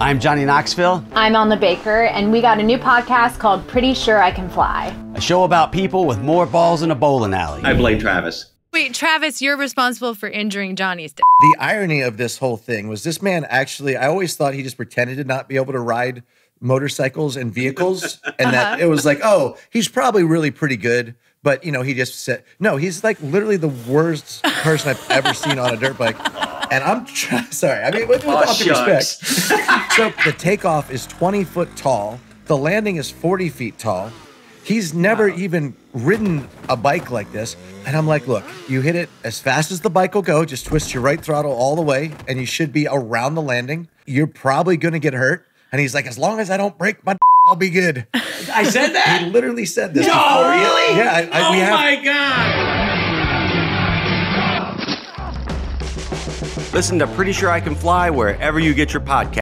I'm Johnny Knoxville, I'm Elna Baker, and we got a new podcast called Pretty Sure I Can Fly. a show about people with more balls in a bowling alley. I blame Travis. Wait, Travis, you're responsible for injuring Johnny's dick. The irony of this whole thing was this man actually, I always thought he just pretended to not be able to ride motorcycles and vehicles. And that uh-huh. it was like, oh, he's probably really pretty good. But, you know, he just said, no, he's like literally the worst person I've ever seen on a dirt bike. And I'm try- sorry. I mean, with, with all due respect. so the takeoff is 20 foot tall, the landing is 40 feet tall. He's never even ridden a bike like this. And I'm like, look, you hit it as fast as the bike will go, just twist your right throttle all the way, and you should be around the landing. You're probably gonna get hurt. And he's like, as long as I don't break my I'll be good. I said that. He literally said this. No, before. really? Yeah, I, I, oh we have my god. Listen to Pretty Sure I Can Fly wherever you get your podcast.